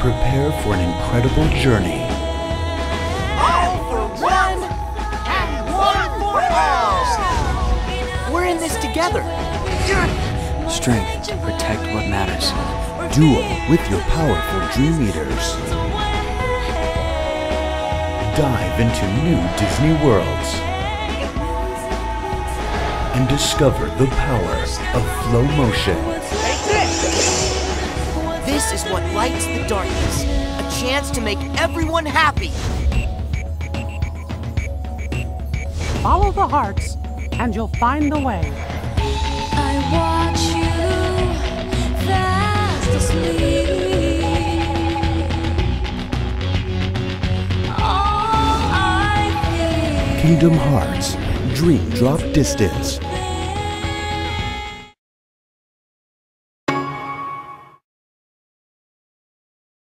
prepare for an incredible journey. All for one and one for all. We're in this together. Strength, to protect what matters. Duel with your powerful Dream Eaters. Dive into new Disney worlds. And discover the power of flow motion. This is what lights the darkness. A chance to make everyone happy. Follow the hearts, and you'll find the way. I watch you fast asleep. All I Kingdom Hearts. Dream Drop Distance.